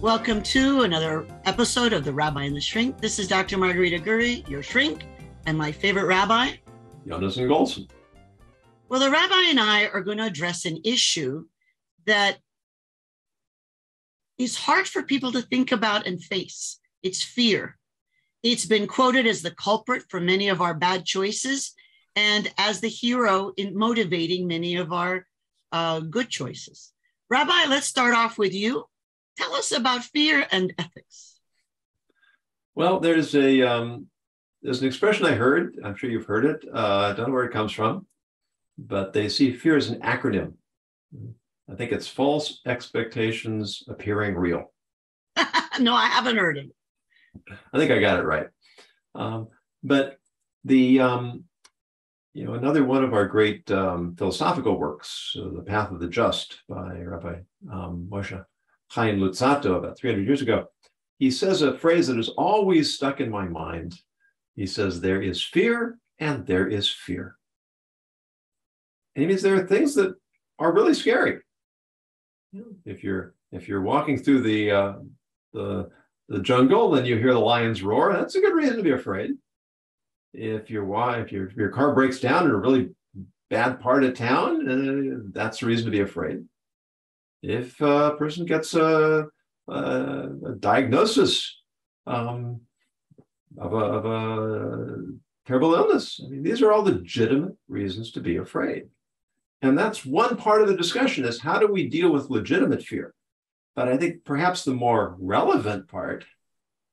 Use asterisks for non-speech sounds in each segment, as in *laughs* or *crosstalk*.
Welcome to another episode of The Rabbi and the Shrink. This is Dr. Margarita Gurri, your shrink, and my favorite rabbi, Yonason Goldson. Well, the rabbi and I are going to address an issue that is hard for people to think about and face. It's fear. It's been quoted as the culprit for many of our bad choices and as the hero in motivating many of our uh, good choices. Rabbi, let's start off with you. Tell us about fear and ethics. Well, there's a um, there's an expression I heard. I'm sure you've heard it. Uh, I don't know where it comes from, but they see fear as an acronym. I think it's false expectations appearing real. *laughs* no, I haven't heard it. I think I got it right. Um, but the um, you know another one of our great um, philosophical works, uh, "The Path of the Just" by Rabbi um, Moshe Chaim Luzzatto about 300 years ago. He says a phrase that is always stuck in my mind. He says, "There is fear, and there is fear." And he means there are things that are really scary. If you're if you're walking through the uh, the the jungle and you hear the lions roar, that's a good reason to be afraid. If your if your if your car breaks down in a really bad part of town, uh, that's a reason to be afraid. If a person gets a, a, a diagnosis um, of, a, of a terrible illness, I mean, these are all legitimate reasons to be afraid. And that's one part of the discussion is how do we deal with legitimate fear? But I think perhaps the more relevant part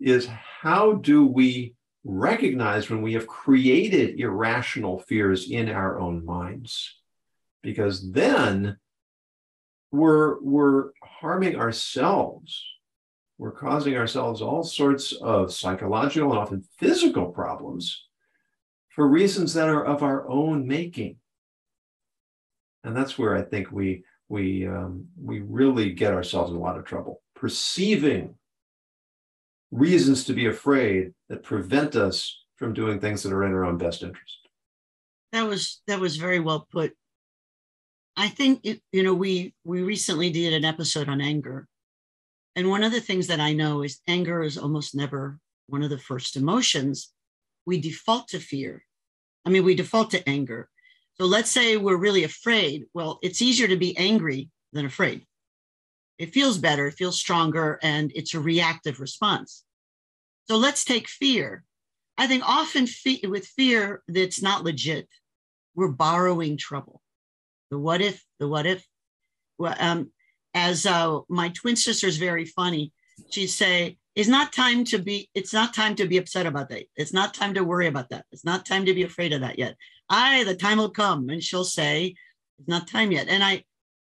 is how do we recognize when we have created irrational fears in our own minds? Because then we're, we're harming ourselves. We're causing ourselves all sorts of psychological and often physical problems for reasons that are of our own making. And that's where I think we we um, we really get ourselves in a lot of trouble perceiving reasons to be afraid that prevent us from doing things that are in our own best interest that was that was very well put i think it, you know we we recently did an episode on anger and one of the things that i know is anger is almost never one of the first emotions we default to fear i mean we default to anger so let's say we're really afraid. Well, it's easier to be angry than afraid. It feels better, it feels stronger, and it's a reactive response. So let's take fear. I think often fe- with fear that's not legit, we're borrowing trouble. The what if, the what if. Well, um, as uh, my twin sister is very funny, she'd say, it's not time to be it's not time to be upset about that. It's not time to worry about that. It's not time to be afraid of that yet. I the time will come and she'll say it's not time yet. And i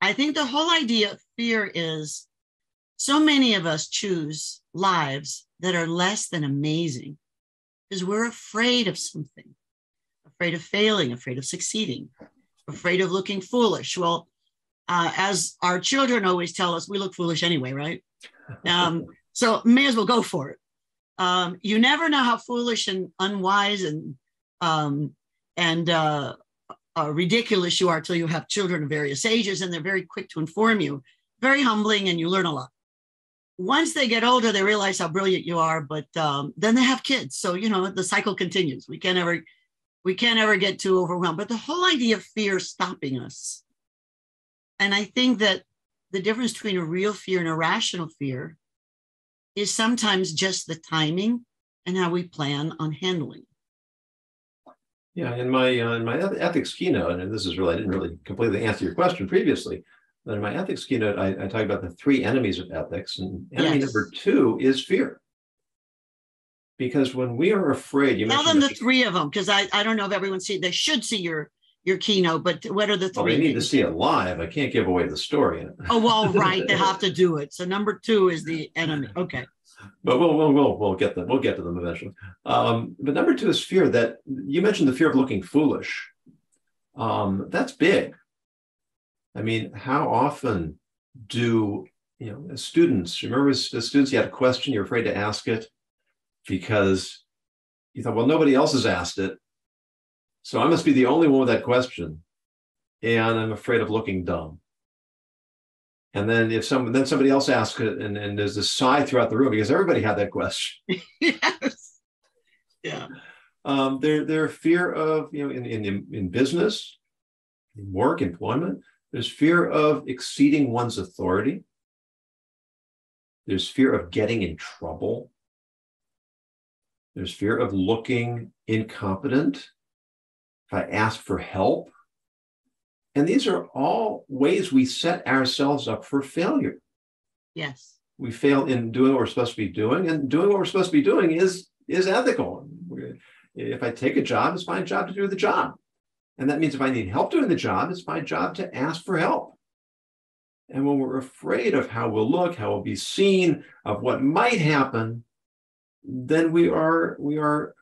i think the whole idea of fear is so many of us choose lives that are less than amazing because we're afraid of something. Afraid of failing afraid of succeeding afraid of looking foolish well uh, as our children always tell us we look foolish anyway right um, so may as well go for it. Um, you never know how foolish and unwise and um, and uh, uh, ridiculous you are till you have children of various ages, and they're very quick to inform you. Very humbling, and you learn a lot. Once they get older, they realize how brilliant you are, but um, then they have kids, so you know the cycle continues. We can't ever we can't ever get too overwhelmed. But the whole idea of fear stopping us, and I think that the difference between a real fear and a rational fear is sometimes just the timing and how we plan on handling. Yeah, in my uh, in my ethics keynote, and this is really I didn't really completely answer your question previously, but in my ethics keynote, I, I talk about the three enemies of ethics, and enemy yes. number two is fear. Because when we are afraid, you tell them the three of them because I, I don't know if everyone see they should see your your keynote, but what are the three? Well, they need to see it live. I can't give away the story. oh well, *laughs* right. They have to do it. So number two is the enemy. Okay. But we'll we'll we'll, we'll get them. We'll get to them eventually. Um, but number two is fear. That you mentioned the fear of looking foolish. Um, that's big. I mean, how often do you know as students? Remember, as, as students, you had a question, you're afraid to ask it because you thought, well, nobody else has asked it, so I must be the only one with that question. And I'm afraid of looking dumb. And then if someone then somebody else asks it, and, and there's this sigh throughout the room because everybody had that question. *laughs* yes. Yeah. Um, their their fear of you know in in in business, in work, employment. There's fear of exceeding one's authority. There's fear of getting in trouble. There's fear of looking incompetent. If I ask for help. And these are all ways we set ourselves up for failure. Yes. We fail in doing what we're supposed to be doing, and doing what we're supposed to be doing is is ethical. If I take a job, it's my job to do the job. And that means if I need help doing the job, it's my job to ask for help. And when we're afraid of how we'll look, how we'll be seen, of what might happen, then we are we are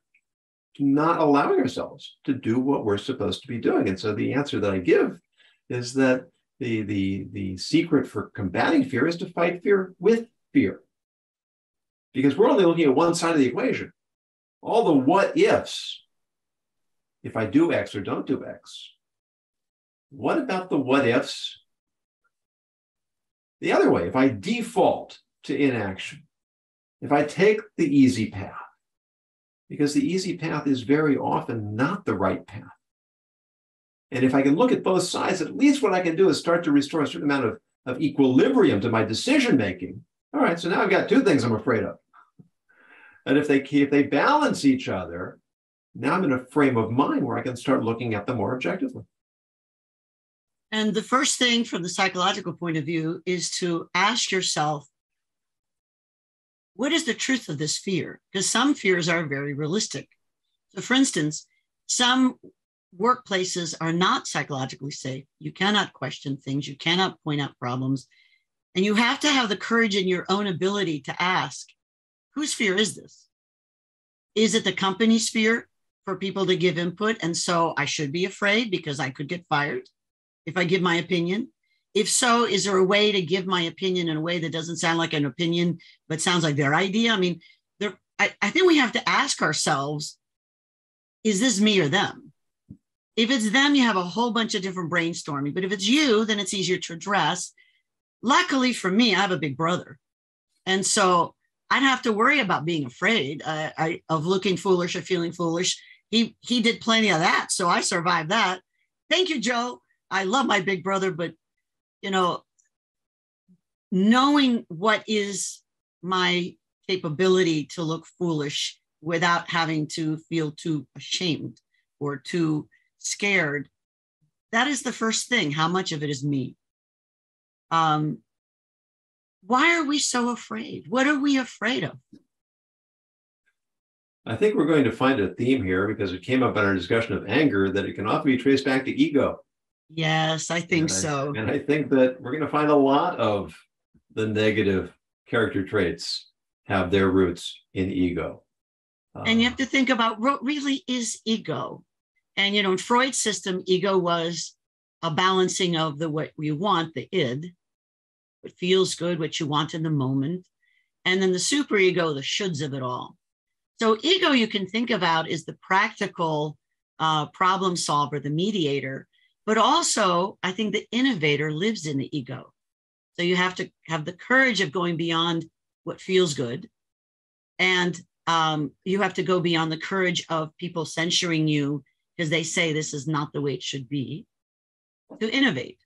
not allowing ourselves to do what we're supposed to be doing. And so the answer that I give is that the the the secret for combating fear is to fight fear with fear. Because we're only looking at one side of the equation. All the what ifs if I do X or don't do X? What about the what ifs? The other way, if I default to inaction, if I take the easy path, because the easy path is very often not the right path. And if I can look at both sides, at least what I can do is start to restore a certain amount of, of equilibrium to my decision making. All right, so now I've got two things I'm afraid of. And if they if they balance each other, now I'm in a frame of mind where I can start looking at them more objectively. And the first thing from the psychological point of view is to ask yourself, what is the truth of this fear? Because some fears are very realistic. So, for instance, some workplaces are not psychologically safe. You cannot question things, you cannot point out problems. And you have to have the courage in your own ability to ask, whose fear is this? Is it the company's fear? for people to give input. And so I should be afraid because I could get fired if I give my opinion. If so, is there a way to give my opinion in a way that doesn't sound like an opinion, but sounds like their idea? I mean, there, I, I think we have to ask ourselves is this me or them? If it's them, you have a whole bunch of different brainstorming. But if it's you, then it's easier to address. Luckily for me, I have a big brother. And so I'd have to worry about being afraid uh, I, of looking foolish or feeling foolish he he did plenty of that so i survived that thank you joe i love my big brother but you know knowing what is my capability to look foolish without having to feel too ashamed or too scared that is the first thing. How much of it is me? Um why are we so afraid? What are we afraid of? I think we're going to find a theme here because it came up in our discussion of anger that it can often be traced back to ego. Yes, I think and so. I, and I think that we're going to find a lot of the negative character traits have their roots in ego. And you have to think about what really is ego. And you know, in Freud's system, ego was a balancing of the what we want, the id, what feels good, what you want in the moment, and then the superego, the shoulds of it all. So, ego you can think about is the practical uh, problem solver, the mediator, but also I think the innovator lives in the ego. So, you have to have the courage of going beyond what feels good. And um, you have to go beyond the courage of people censuring you because they say this is not the way it should be to innovate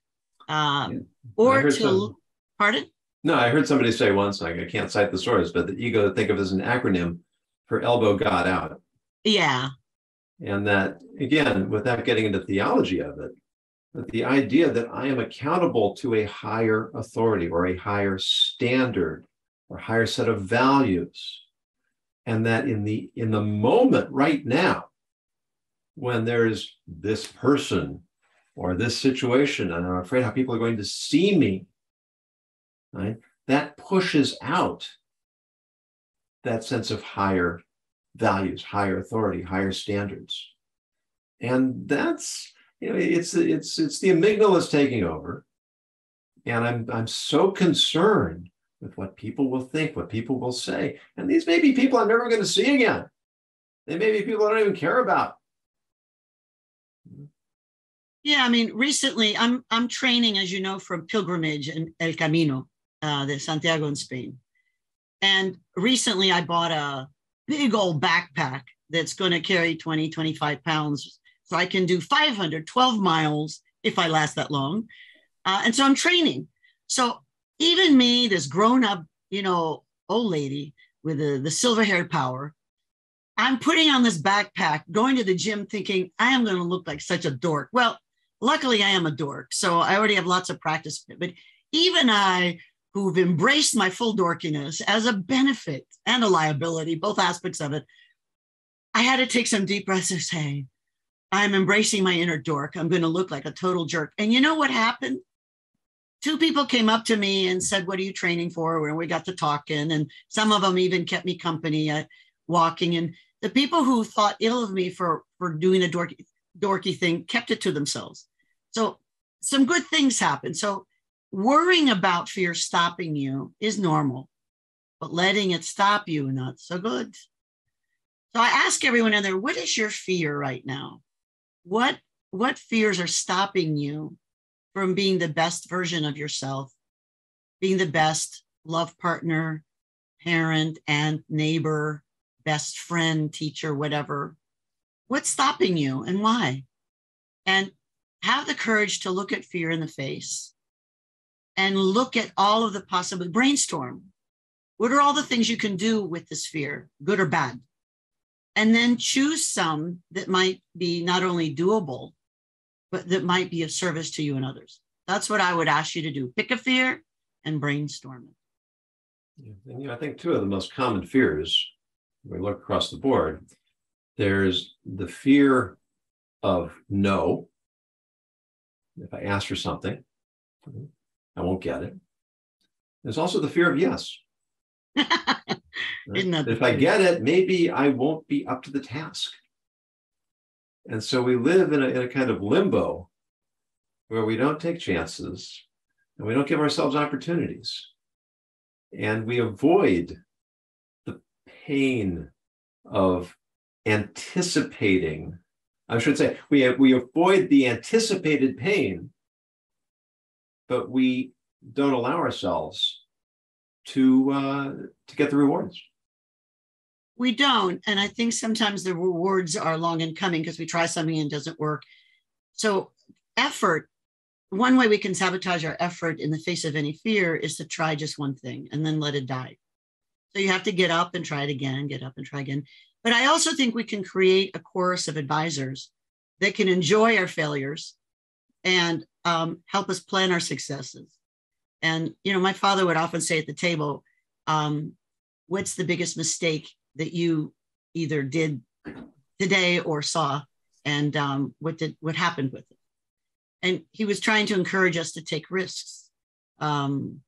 um, or to, some, pardon? No, I heard somebody say once, like I can't cite the source, but the ego think of as an acronym for elbow God out. Yeah. And that, again, without getting into theology of it, the idea that I am accountable to a higher authority or a higher standard or higher set of values. And that in the in the moment right now, when there's this person or this situation, and I'm afraid how people are going to see me, right? That pushes out that sense of higher values, higher authority, higher standards. And that's, you know, it's it's it's the amygdala is taking over. And I'm I'm so concerned with what people will think, what people will say. And these may be people I'm never going to see again. They may be people I don't even care about. Yeah, I mean, recently I'm I'm training, as you know, from pilgrimage and El Camino, uh, the Santiago in Spain. And recently I bought a big old backpack that's going to carry 20, 25 pounds. So I can do 500, 12 miles if I last that long. Uh, and so I'm training. So even me, this grown up, you know, old lady with the, the silver haired power, I'm putting on this backpack, going to the gym thinking I am going to look like such a dork. Well, luckily I am a dork. So I already have lots of practice. But even I, who've embraced my full dorkiness as a benefit and a liability, both aspects of it, I had to take some deep breaths and say, I'm embracing my inner dork. I'm going to look like a total jerk. And you know what happened? Two people came up to me and said, What are you training for? And we got to talking. And some of them even kept me company at walking. And the people who thought ill of me for, for doing a dorky, dorky thing kept it to themselves. So some good things happen. So worrying about fear stopping you is normal, but letting it stop you, not so good. So I ask everyone in there, what is your fear right now? What what fears are stopping you from being the best version of yourself, being the best love partner, parent, and neighbor, best friend, teacher, whatever? What's stopping you and why? And have the courage to look at fear in the face and look at all of the possible brainstorm. What are all the things you can do with this fear, good or bad? And then choose some that might be not only doable, but that might be of service to you and others. That's what I would ask you to do. Pick a fear and brainstorm it. Yeah. And you know, I think two of the most common fears, when we look across the board, there's the fear of no. If I ask for something, I won't get it. There's also the fear of yes. *laughs* if I get it, maybe I won't be up to the task. And so we live in a, in a kind of limbo where we don't take chances and we don't give ourselves opportunities. And we avoid the pain of anticipating. I should say, we, we avoid the anticipated pain but we don't allow ourselves to uh, to get the rewards. We don't, and I think sometimes the rewards are long in coming because we try something and it doesn't work. So effort. One way we can sabotage our effort in the face of any fear is to try just one thing and then let it die. So you have to get up and try it again, get up and try again. But I also think we can create a chorus of advisors that can enjoy our failures and um, help us plan our successes. And, you know, my father would often say at the table, um, what's the biggest mistake that you either did today or saw? And um, what did what happened with it? And he was trying to encourage us to take risks. Um,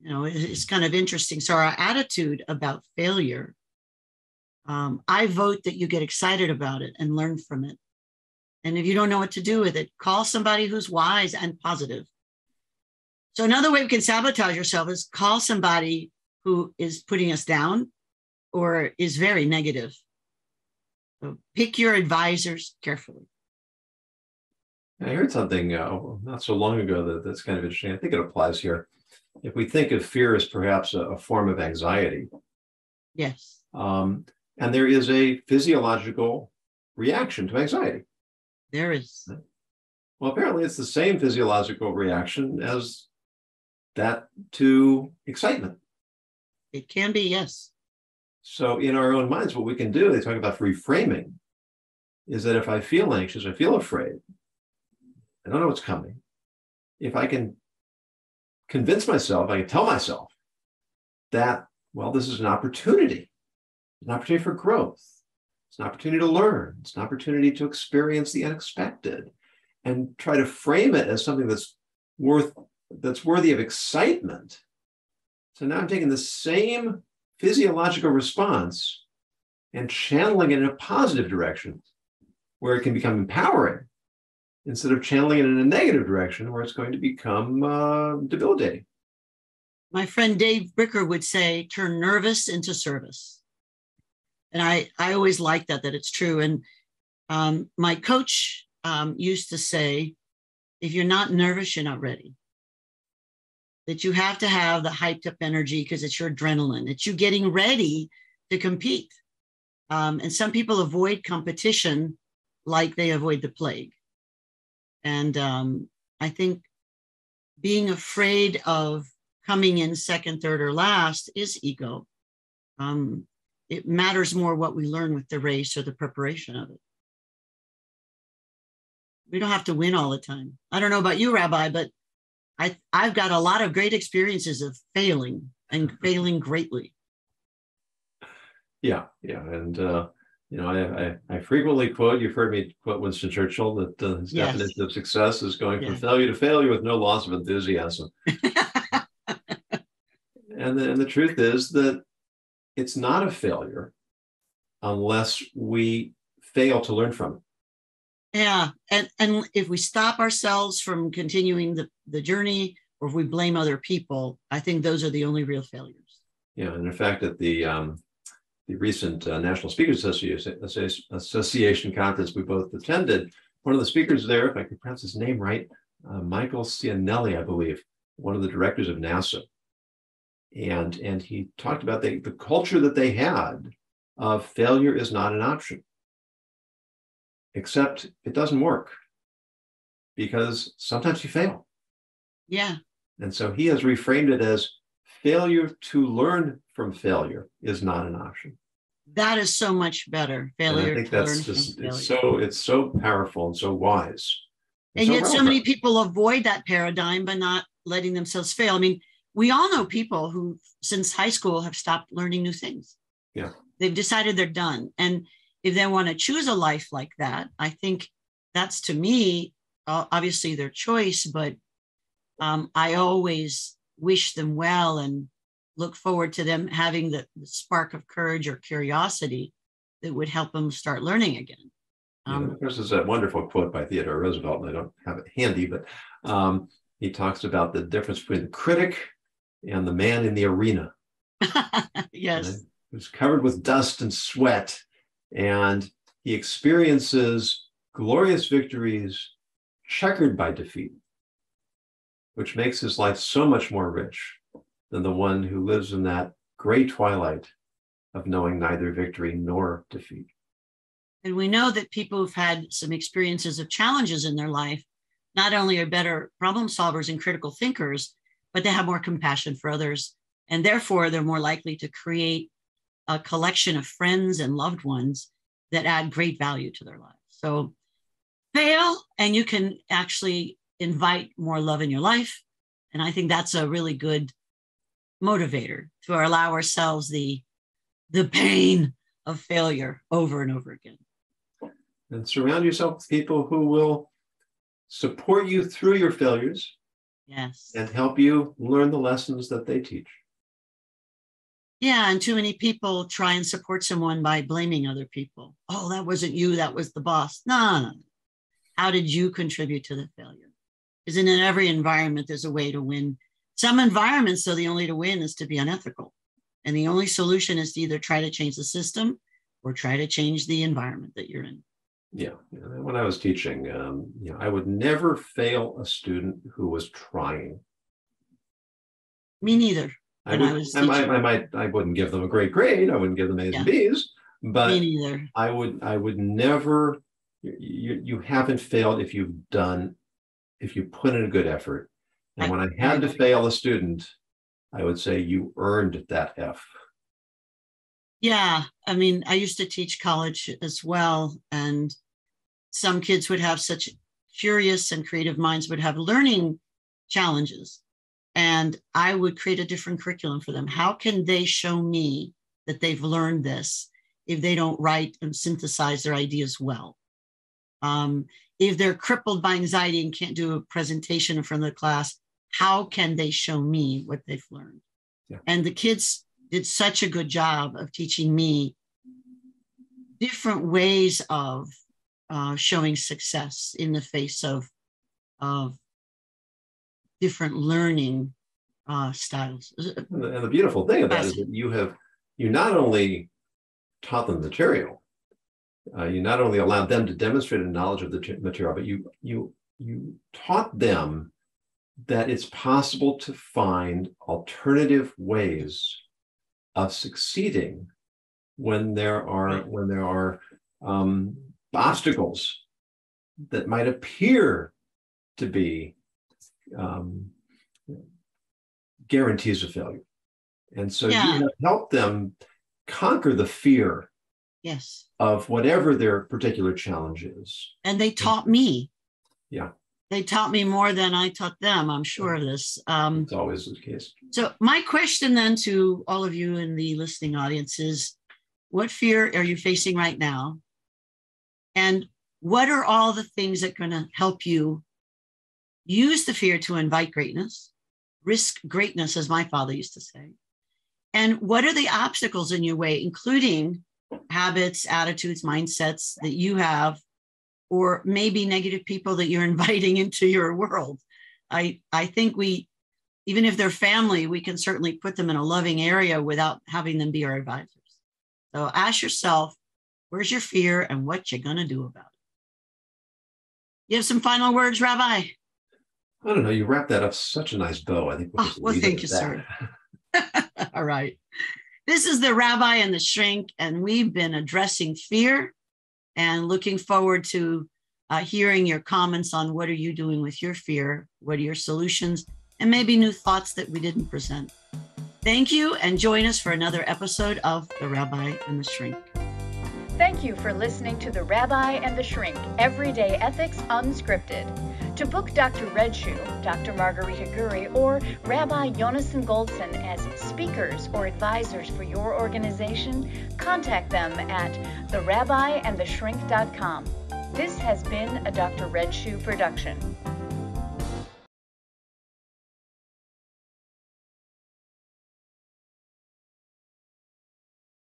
you know, it's kind of interesting. So our attitude about failure, um, I vote that you get excited about it and learn from it and if you don't know what to do with it, call somebody who's wise and positive. So another way we can sabotage yourself is call somebody who is putting us down or is very negative. So pick your advisors carefully. I heard something uh, not so long ago that, that's kind of interesting. I think it applies here. If we think of fear as perhaps a, a form of anxiety, yes, um, and there is a physiological reaction to anxiety. There is. Well, apparently it's the same physiological reaction as that to excitement. It can be, yes. So, in our own minds, what we can do, they talk about reframing, is that if I feel anxious, I feel afraid, I don't know what's coming. If I can convince myself, I can tell myself that, well, this is an opportunity, an opportunity for growth. It's an opportunity to learn. It's an opportunity to experience the unexpected and try to frame it as something that's worth that's worthy of excitement. So now I'm taking the same physiological response and channeling it in a positive direction where it can become empowering instead of channeling it in a negative direction where it's going to become uh, debilitating. My friend Dave Bricker would say, turn nervous into service and I I always like that that it's true. And um, my coach um, used to say, if you're not nervous, you're not ready. That you have to have the hyped up energy because it's your adrenaline. It's you getting ready to compete. Um, and some people avoid competition like they avoid the plague. And um, I think being afraid of coming in second, third, or last is ego. Um, it matters more what we learn with the race or the preparation of it. We don't have to win all the time. I don't know about you, Rabbi, but I, I've got a lot of great experiences of failing and *laughs* failing greatly. Yeah, yeah, and uh, you know, I, I, I frequently quote. You've heard me quote Winston Churchill that uh, his yes. definition of success is going from failure to failure with no loss of enthusiasm. *laughs* and the, and the truth is that it's not a failure unless we fail to learn from it. Yeah, and and if we stop ourselves from continuing the the journey, or if we blame other people, I think those are the only real failures. Yeah, and in fact, at the um, the recent uh, National Speakers Association, Association conference we both attended, one of the speakers there, if I can pronounce his name right, uh, Michael Ciannilli, I believe, one of the directors of NASA, and and he talked about the, the culture that they had of failure is not an option except it doesn't work because sometimes you fail. Yeah. And so he has reframed it as failure to learn from failure is not an option. That is so much better. Failure. And I think that's just it's so it's so powerful and so wise. And, and so yet relevant. so many people avoid that paradigm by not letting themselves fail. I mean, we all know people who since high school have stopped learning new things. Yeah. They've decided they're done. And if they want to choose a life like that, I think that's to me, obviously their choice, but um, I always wish them well and look forward to them having the, the, spark of courage or curiosity that would help them start learning again. Um, yeah, this is a wonderful quote by Theodore Roosevelt, and I don't have it handy, but um, he talks about the difference between the critic and the man in the arena. *laughs* yes. Who's covered with dust and sweat and he experiences glorious victories checkered by defeat, which makes his life so much more rich than the one who lives in that gray twilight of knowing neither victory nor defeat. And we know that people who've had some experiences of challenges in their life not only are better problem solvers and critical thinkers, but they have more compassion for others. And therefore, they're more likely to create a collection of friends and loved ones that add great value to their lives. So fail, and you can actually invite more love in your life. And I think that's a really good motivator to allow ourselves the the pain of failure over and over again. And surround yourself with people who will support you through your failures. Yes. And help you learn the lessons that they teach. Yeah, and too many people try and support someone by blaming other people. Oh, that wasn't you, that was the boss. No, no. How did you contribute to the failure? Because in every environment, there's a way to win. Some environments, though, the only to win is to be unethical. And the only solution is to either try to change the system or try to change the environment that you're in. Yeah. When I was teaching, um, you know, I would never fail a student who was trying. Me neither. I, would, I, was I, might, I might, I wouldn't give them a great grade. I wouldn't give them A's yeah. and B's, but I would, I would never. You, you haven't failed if you've done, if you put in a good effort. And when I had to fail a student, I would say you earned that F. Yeah, I mean, I used to teach college as well, and some kids would have such curious and creative minds, would have learning challenges and I would create a different curriculum for them. How can they show me that they've learned this if they don't write and synthesize their ideas well? Um, if they're crippled by anxiety and can't do a presentation in front of the class, how can they show me what they've learned? Yeah. And the kids did such a good job of teaching me different ways of uh, showing success in the face of, of different learning uh, styles. And the, and the beautiful thing about it is that you have you not only taught them the material, uh, you not only allowed them to demonstrate a knowledge of the material, but you you you taught them that it's possible to find alternative ways of succeeding when there are when there are um, obstacles that might appear to be um, guarantees of failure. And so yeah. you have helped them conquer the fear yes of whatever their particular challenge is. And they taught me. Yeah. They taught me more than I taught them. I'm sure of this. Um, it's always the case. So, my question then to all of you in the listening audience is what fear are you facing right now? And what are all the things that are going to help you use the fear to invite greatness, risk greatness, as my father used to say? And what are the obstacles in your way, including habits, attitudes, mindsets that you have, or maybe negative people that you're *laughs* inviting into your world? I, I think we, even if they're family, we can certainly put them in a loving area without having them be our advisors. So ask yourself, where's your fear and what you're going to do about it? You have some final words, Rabbi? I don't know. You wrap that up such a nice bow. I think we'll, oh, well thank you, that. sir. *laughs* *laughs* All right. This is the rabbi and the shrink, and we've been addressing fear and looking forward to uh, hearing your comments on what are you doing with your fear, what are your solutions, and maybe new thoughts that we didn't present. Thank you, and join us for another episode of The Rabbi and the Shrink. Thank you for listening to The Rabbi and the Shrink Everyday Ethics Unscripted. To book Dr. Red Shoe, Dr. Margarita Gurri, or Rabbi Yonason Goldson as speakers or advisors for your organization, contact them at therabbiandtheshrink.com. This has been a Dr. Red Shoe production.